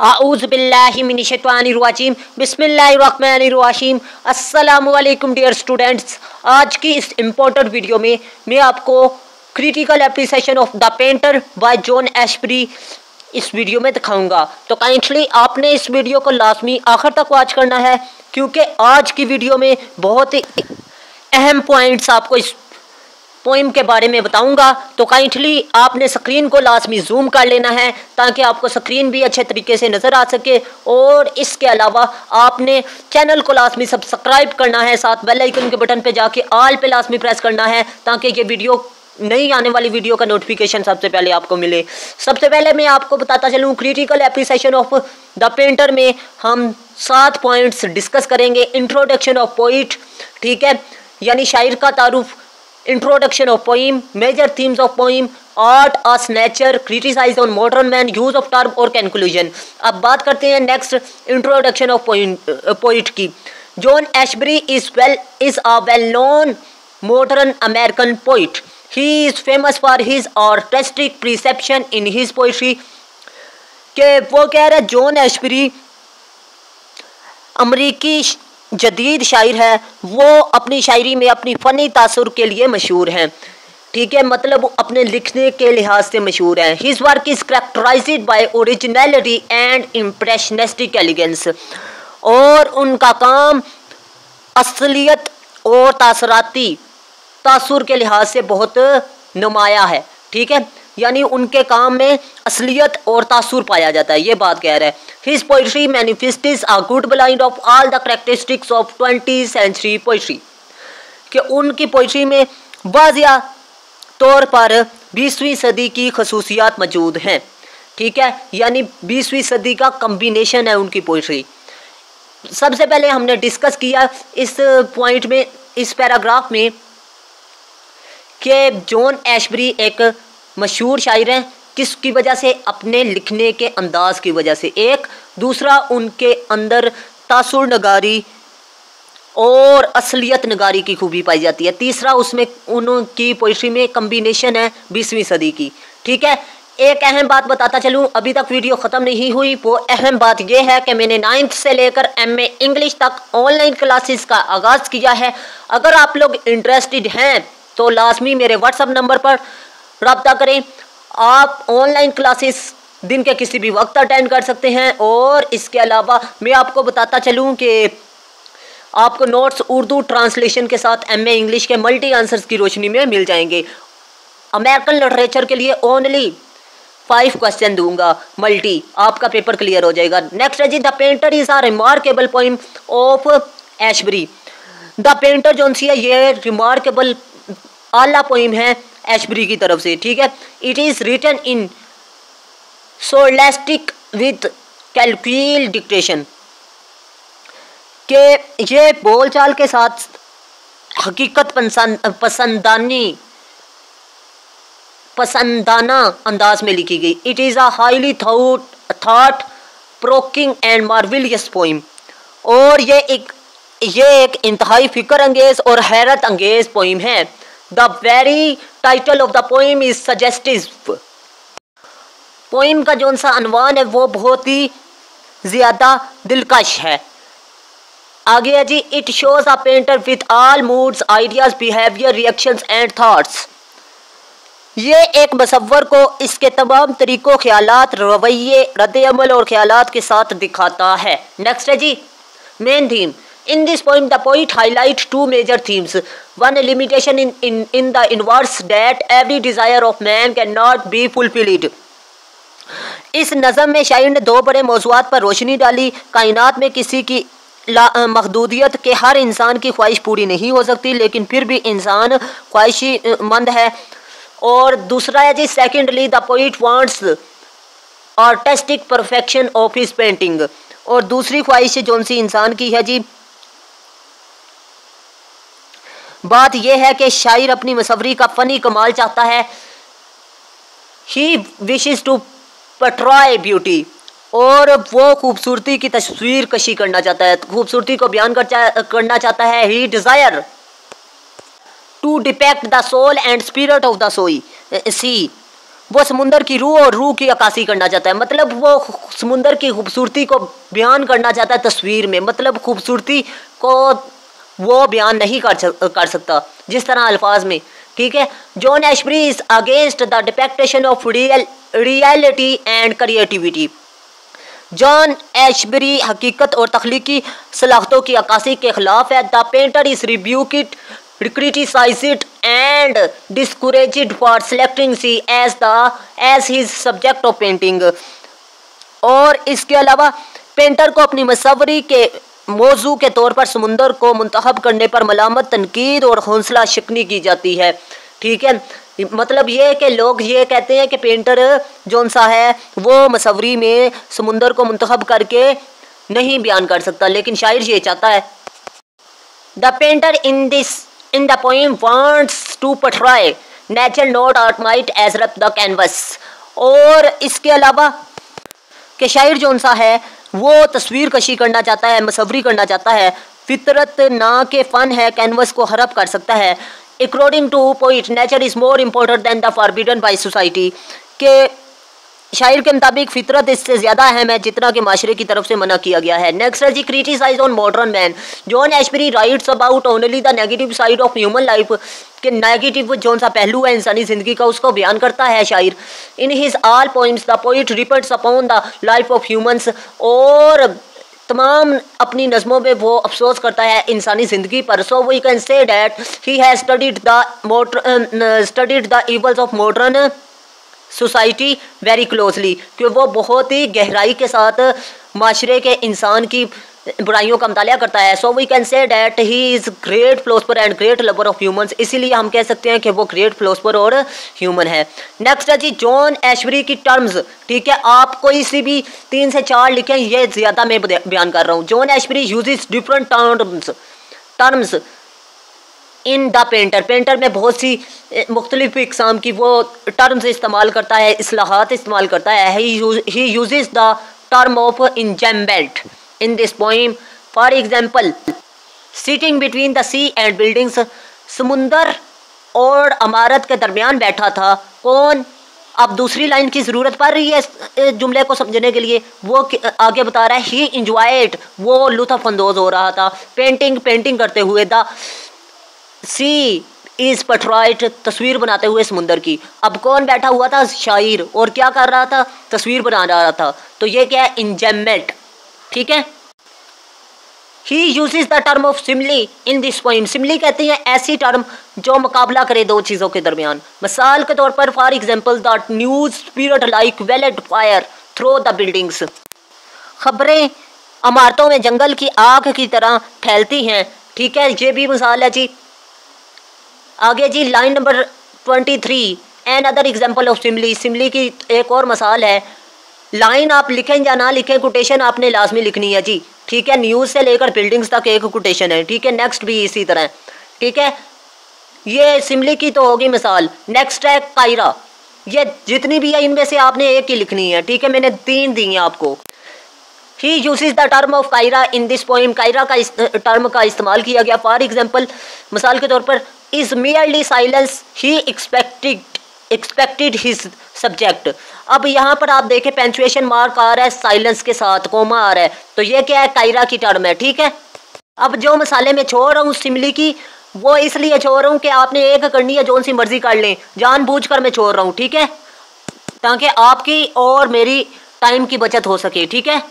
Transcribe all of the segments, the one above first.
आऊज़बिल्लिमिनशवानीम बिसमीम असलकम dear students आज की इस इम्पोर्टेंट वीडियो में मैं आपको critical appreciation of the painter by John Ashbery इस वीडियो में दिखाऊँगा। तो काइंडली आपने इस वीडियो को लाजमी आखिर तक वॉच करना है, क्योंकि आज की वीडियो में बहुत ही अहम पॉइंट्स आपको इस पोइम के बारे में बताऊँगा। तो काइंडली आपने स्क्रीन को लाजमी जूम कर लेना है, ताकि आपको स्क्रीन भी अच्छे तरीके से नज़र आ सके। और इसके अलावा आपने चैनल को लाजमी सब्सक्राइब करना है, साथ बेल आइकन के बटन पे जाके आल पे लाजमी प्रेस करना है, ताकि ये वीडियो नई आने वाली वीडियो का नोटिफिकेशन सबसे पहले आपको मिले। सबसे पहले मैं आपको बताता चलूँ critical appreciation of the painter में हम सात पॉइंट्स डिस्कस करेंगे। इंट्रोडक्शन ऑफ़ पोइट ठीक है? यानी शायर का तारुफ introduction of poem major themes of poem art as nature criticize on modern man use of term और कंक्लूजन अब बात करते हैं नेक्स्ट इंट्रोडक्शन ऑफ़ पोइट की। John Ashbery is well is a well known modern American poet he is famous for his artistic perception in his poetry के, वो कह रहे जॉन एशबरी अमरीकी जदीद शायर है, वो अपनी शायरी में अपनी फ़नी तासर के लिए मशहूर हैं। ठीक है मतलब अपने लिखने के लिहाज से मशहूर हैं। His work is characterised by originality and impressionistic elegance और उनका काम असलियत और तासराती तासुर के लिहाज से बहुत नुमाया है। ठीक है यानी उनके काम में असलियत और तासुर पाया जाता है, ये बात कह रहा है। His poetry manifests a good blend of all the characteristics of twenty century poetry कि उनकी पोइट्री में वाजिया तौर पर बीसवीं सदी की खसूसियात मौजूद हैं। ठीक है? यानी बीसवीं सदी का कम्बिनेशन है उनकी पोइट्री सबसे पहले हमने डिस्कस किया इस पॉइंट में, इस पैराग्राफ में कि जॉन एशबरी एक मशहूर शायर हैं। किसकी वजह से? अपने लिखने के अंदाज की वजह से। एक, दूसरा, उनके अंदर तासुर नगारी और असलियत नगारी की खूबी पाई जाती है। तीसरा, उसमें उनकी पोइट्री में कम्बिनेशन है बीसवीं सदी की। ठीक है? एक अहम बात बताता चलूँ। अभी तक वीडियो ख़त्म नहीं हुई। वो अहम बात यह है कि मैंने नाइन्थ से लेकर एम ए इंग्लिश तक ऑनलाइन क्लासेस का आगाज़ किया है। अगर आप लोग इंटरेस्टेड हैं तो लाजमी मेरे व्हाट्सअप नंबर पर रबता करें। आप ऑनलाइन क्लासेस दिन के किसी भी वक्त अटेंड कर सकते हैं और इसके अलावा मैं आपको बताता चलूँ कि आपको नोट्स उर्दू ट्रांसलेशन के साथ एम ए इंग्लिश के मल्टी आंसर्स की रोशनी में मिल जाएँगे। अमेरिकन लिटरेचर के लिए ओनली फाइव क्वेश्चन दूँगा। मल्टी आपका पेपर क्लियर हो जाएगा। नेक्स्ट है जी the painter is a remarkable poem of Ashbery the painter जो है, ये रिमार्केबल आला पोइम है। एशबरी की तरफ़ से, ठीक है? It is written in solecistic with colloquial diction के ये बोलचाल के साथ हकीकत पसंदानी, पसंदाना अंदाज में लिखी गई। It is a highly thought thought provoking and marvellous poem और ये एक ये एक इंतहाई फ़िक्र अंगेज और हैरत अंगेज पोइम है। The very title of the poem is suggestive poem का जो सा अनवान है, वो बहुत ही ज़्यादा दिलकश है। आगे है जी it shows a painter with all moods ideas behaviour reactions and thoughts ये एक मसवर को इसके तमाम तरीक़ों ख्याल रवैये रद्द अमल और ख्याल के साथ दिखाता है। नेक्स्ट है जी main theme In this poem, the poet highlights two major themes. One, limitation in, in, in the inverse that every desire of man cannot be fulfilled. इस नज़म में शायर ने दो बड़े मौजूद पर रोशनी डाली कायनात में किसी की महदूदियत के हर इंसान की ख्वाहिश पूरी नहीं हो सकती लेकिन फिर भी इंसान ख्वाहिशी मंद है और दूसरा है जी secondly the poet wants artistic perfection of his painting और दूसरी ख्वाहिश जो सी इंसान की है जी बात यह है कि शायर अपनी मसवरी का फ़नी कमाल चाहता है। He wishes to portray beauty और वो खूबसूरती की तस्वीर कशी करना चाहता है। खूबसूरती को बयान कर चा, करना चाहता है। He desire to depict the soul and spirit of the सोई सी वो समुंदर की रूह और रूह की अक्सी करना चाहता है। मतलब वो समुंदर की खूबसूरती को बयान करना चाहता है तस्वीर में। मतलब खूबसूरती को वो बयान नहीं कर कर सकता, जिस तरह अल्फाज में। ठीक है? John Ashbery is against the depiction of real reality and creativity John Ashbery हकीकत और तख्लीकी सलाहतों की अक्सी के खिलाफ है। The painter is rebuked criticized and discouraged for selecting sea as the, as his subject of painting और इसके अलावा पेंटर को अपनी मसवरी के मौजू के तौर पर समुंदर को मंतखब करने पर मलामत, तनकीद और हौसला शिकनी की जाती है। ठीक है? मतलब ये कि लोग ये कहते हैं कि पेंटर जौन सा है, वो मसवरी में समुंदर को मंतखब करके नहीं बयान कर सकता, लेकिन शायर ये चाहता है, the painter in this in the poem wants to portray natural note art might as the canvas और इसके अलावा कि शायर जो सा है वो तस्वीर कशी करना चाहता है, मसवरी करना चाहता है, फितरत ना के फ़न है, कैनवस को हरप कर सकता है। According to poet nature is more important than the forbidden by society के शायर के मुताबिक फितरत इससे ज़्यादा अहम है जितना कि माशरे की तरफ़ से मना किया गया है। नेक्स्ट है जी criticize on modern man John Ashbery writes about only the negative side of human life के नेगेटिव जौन सा पहलू है इंसानी ज़िंदगी का, उसको बयान करता है शायर। In his all poems the poet reports upon the life of humans और तमाम अपनी नज़मों में वो अफसोस करता है इंसानी ज़िंदगी पर। So we can say that he has studied the motor studied the evils of modern society very closely क्योंकि वो बहुत ही गहराई के साथ माशरे के इंसान की बुराइयों का मताल करता है। So we can say that he is great philosopher and great lover of humans इसीलिए हम कह सकते हैं कि वो ग्रेट फ्लोसपर और ह्यूमन है। नेक्स्ट है जी जॉन ऐश्वरी की टर्म्स ठीक है, आप कोई सी भी तीन से चार लिखें, ये ज़्यादा मैं बयान कर रहा हूँ। John Ashbery use different terms terms in the painter painter में बहुत सी मुख्तलिफ़ इकसाम की वो टर्म्स इस्तेमाल करता है असलाहत इस्तेमाल करता है। He use the term of enjambment in this poem for example sitting between the sea and buildings समुंदर और अमारत के दरमियान बैठा था। कौन? अब दूसरी लाइन की ज़रूरत पड़ रही है जुमले को समझने के लिए। वो आगे बता रहा है ही इंजॉयड वो लुत्फानंदोज हो रहा था। पेंटिंग पेंटिंग करते हुए द सी इज़ पट्राइट तस्वीर बनाते हुए समुंदर की। अब कौन बैठा हुआ था? शायर। और क्या कर रहा था? तस्वीर बना रहा था। तो ये क्या है? इंजमेंट। ठीक है? He use the term of simile in this poem simile कहते हैं ऐसी टर्म जो मुकाबला करे दो चीज़ों के दरमियान। मिसाल के तौर पर for example the news spirit like wildfire through the buildings खबरें इमारतों में जंगल की आग की तरह फैलती हैं। ठीक है? ये भी मिसाल है जी। आगे जी line number twenty three another example of simile simile की एक और मसाल है। लाइन आप लिखें या ना लिखें कोटेशन आपने लाजमी लिखनी है जी। ठीक है न्यूज़ से लेकर बिल्डिंग्स तक एक कोटेशन है। ठीक है नेक्स्ट भी इसी तरह। ठीक है, ये सिमली की तो होगी मिसाल। नेक्स्ट है कायरा ये जितनी भी है, इनमें से आपने एक ही लिखनी है। ठीक है, मैंने तीन दी हैं आपको। He use the term of caesura in this poem caesura का टर्म का इस्तेमाल किया गया। फॉर एग्ज़ाम्पल मिसाल के तौर पर is merely silence. He expected expected his subject. अब यहाँ पर आप देखें पेंचुएशन मार्क आ रहा है साइलेंस के साथ कोमा आ रहा है। तो ये क्या है? कायरा की टर्म है, ठीक है? अब जो मसाले में छोड़ रहा हूँ सिमली की, वो इसलिए छोड़ रहा हूँ कि आपने एक करनी है जो सी मर्ज़ी कर लें। जानबूझकर मैं छोड़ रहा हूँ, ठीक है? ताकि आपकी और मेरी टाइम की बचत हो सके, ठीक है?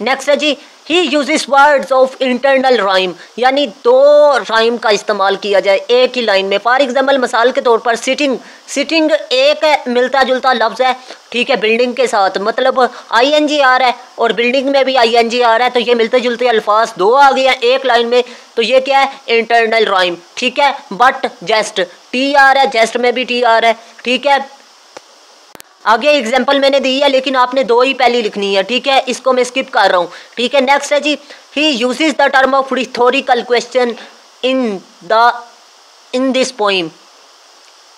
नेक्स्ट है जी he use words of internal rhyme यानी दो राइम का इस्तेमाल किया जाए एक ही लाइन में। फॉर एग्ज़ाम्पल मिसाल के तौर पर सिटिंग सिटिंग एक मिलता जुलता लफ्ज़ है, ठीक है बिल्डिंग के साथ। मतलब आई एन जी आ रहा है और बिल्डिंग में भी आई एन जी आ रहा है तो ये मिलते जुलते अल्फाज दो आ गए हैं एक लाइन में तो ये क्या है? इंटरनल राइम ठीक है? बट जेस्ट टी आ रहा है जेस्ट में भी टी आ रहा है, ठीक है? आगे एग्ज़ाम्पल मैंने दी है, लेकिन आपने दो ही पहली लिखनी है, ठीक है? इसको मैं स्किप कर रहा हूँ, ठीक है? नेक्स्ट है जी he use the term of rhetorical question in the in this poem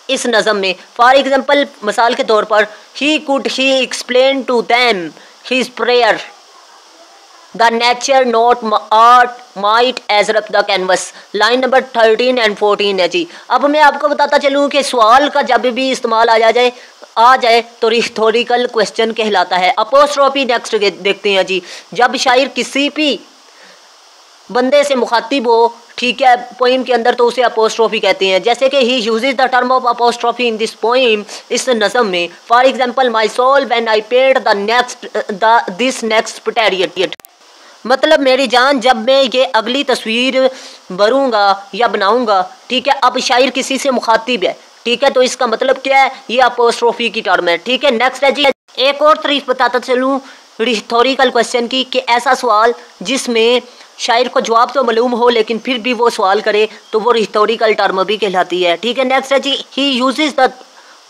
इस नज़म में फॉर एग्ज़ाम्पल मिसाल के तौर पर he could he explain to them his prayer the nature not art might as rough the canvas line number thirteen and fourteen है जी। अब मैं आपको बताता चलूँ कि सवाल का जब भी इस्तेमाल आ जा जाए आ जाए तो हिस्टोरिकल क्वेश्चन कहलाता है। अपोस्ट्रॉफी नेक्स्ट देखते हैं जी। जब शायर किसी भी बंदे से मुखातिब हो, ठीक है पोइम के अंदर तो उसे अपोस्ट्रॉफी कहते हैं। जैसे कि he use the term of apostrophe in this poem इस नज़म में। For example my soul when I paid the next the this next patriot मतलब मेरी जान जब मैं ये अगली तस्वीर भरूँगा या बनाऊँगा, ठीक है, अब शायर किसी से मुखातिब है। ठीक है तो इसका मतलब क्या है? ये अपोस्ट्रोफी की टर्म है, ठीक है? नेक्स्ट है जी, एक और तारीफ़ बताता चलूँ रिथोरिकल क्वेश्चन की, कि ऐसा सवाल जिसमें शायर को जवाब तो मालूम हो, लेकिन फिर भी वो सवाल करे तो वो रिथोरिकल टर्म भी कहलाती है, ठीक है? नेक्स्ट है जी he use the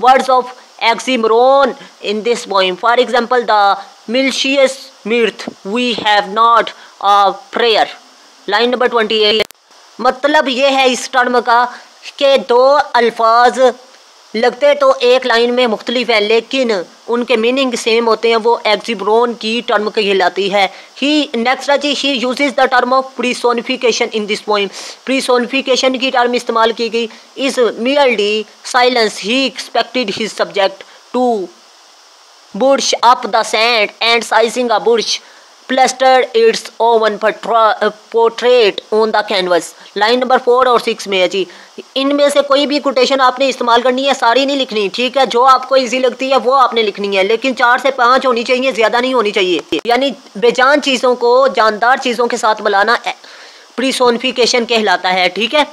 words of oxymoron in this poem for example the malicious mirth we have not a prayer line number twenty eight मतलब ये है इस टर्म का कि दो अल्फाज लगते तो एक लाइन में मुख्तलिफ़ है, लेकिन उनके मीनिंग सेम होते हैं, वो एग्जिब्रोन की टर्म कहलाती है। ही नेक्स्ट है जी he use the term of personification in this poem personification की टर्म इस्तेमाल की गई। Is merely silence he expected his subject to brush up the sand and seizing a brush plastered its own portrait on the canvas line number four और six में है जी। इनमें से कोई भी कोटेशन आपने इस्तेमाल करनी है सारी नहीं लिखनी। ठीक है जो आपको इजी लगती है वो आपने लिखनी है। लेकिन चार से पाँच होनी चाहिए ज़्यादा नहीं होनी चाहिए। यानी बेजान चीज़ों को जानदार चीज़ों के साथ मिलाना प्रीसोनिफिकेशन कहलाता है। ठीक है?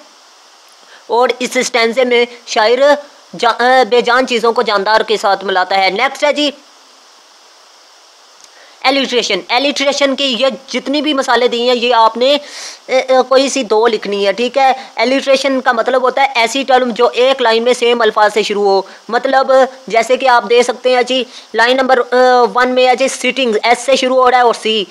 और इस स्टैंडे में शायर जा, बेजान चीज़ों को जानदार के साथ मिलाता है। नेक्स्ट है जी एलिट्रेशन एलिट्रेशन की ये जितनी भी मसाले दिए हैं, ये आपने कोई सी दो लिखनी है, ठीक है? एलिट्रेशन का मतलब होता है ऐसी टर्म जो एक लाइन में सेम अल्फाज से शुरू हो। मतलब जैसे कि आप दे सकते हैं जी लाइन नंबर वन में है जी सिटिंग एस से शुरू हो रहा है और सी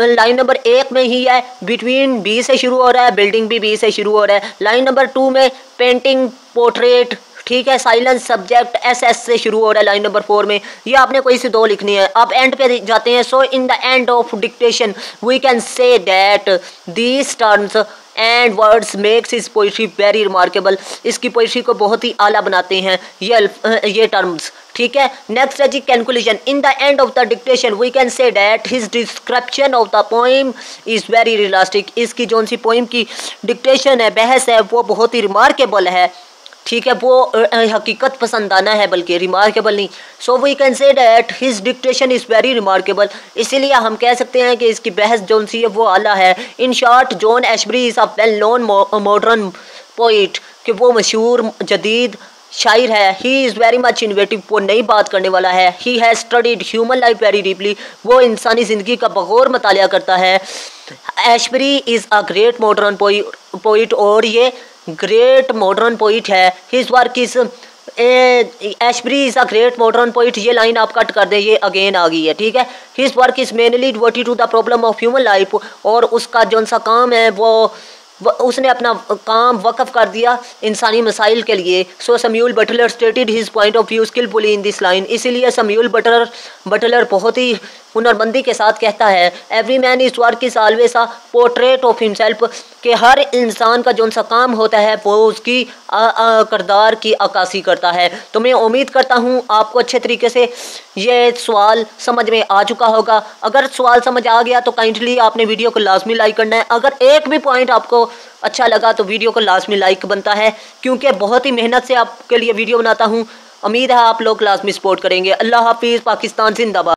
लाइन नंबर एक में ही है बिटवीन बी से शुरू हो रहा है बिल्डिंग भी बी से शुरू हो रहा है। लाइन नंबर टू में पेंटिंग पोर्ट्रेट ठीक है साइलेंस सब्जेक्ट एस एस से शुरू हो रहा है लाइन नंबर फोर में। ये आपने कोई सी दो लिखनी है। आप एंड पे जाते हैं। So in the end of dictation we can say that these terms and words makes his poetry very remarkable इसकी पोइट्री को बहुत ही आला बनाते हैं ये ये टर्म्स ठीक है? नेक्स्ट है जी calculation in the end of the dictation we can say that his description of the poem is very realistic इसकी जो सी पोइम की डिक्टेशन है, बहस है, वो बहुत ही रिमार्केबल है। ठीक है, वो हकीकत पसंद आना है बल्कि रिमार्केबल नहीं। So we can say that his dictation is very remarkable इसीलिए हम कह सकते हैं कि इसकी बहस जो सी है, वो आला है। In short John Ashbery is a well known modern poet कि वो मशहूर, जदीद शायर है। He is very much innovative वो नई बात करने वाला है। He has studied human life very deeply वो इंसानी ज़िंदगी का बगौर मताल करता है। Ashbery is a great modern poet और ये ग्रेट मॉडर्न पोइट है। His work is Ashbery is a great modern poet, ये लाइन आप कट कर दें, ये अगेन आ गई है, ठीक है? His work is mainly devoted to the problem of human life और उसका जो सा काम है, वो उसने अपना काम वक़ कर दिया इंसानी मसाइल के लिए। So Samuel Butler stated his point of view skillfully in this line इसीलिए समयूल बटलर बटलर बहुत ही हुनरमंदी के साथ कहता है every man is work is always a portrait of himself कि हर इंसान का जो सा काम होता है, वो उसकी करदार की अक्सी करता है। तो मैं उम्मीद करता हूँ, आपको अच्छे तरीके से ये सवाल समझ में आ चुका होगा। अगर सवाल समझ आ गया तो काइंडली आपने वीडियो को लाजमी लाइक करना है। अगर एक भी पॉइंट आपको अच्छा लगा तो वीडियो को लाजमी लाइक बनता है। क्योंकि बहुत ही मेहनत से आपके लिए वीडियो बनाता हूँ। उम्मीद है आप लोग लाजमी सपोर्ट करेंगे। अल्लाह हाफिज़, पाकिस्तान जिंदाबाद।